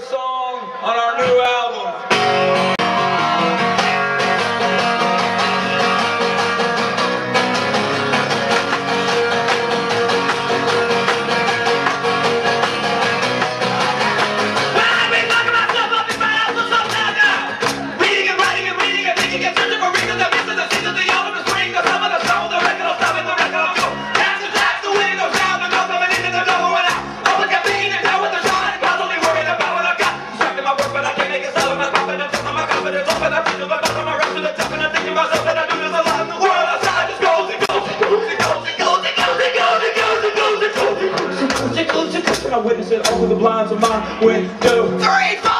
song on our new album. open the blinds of my window. Three, five.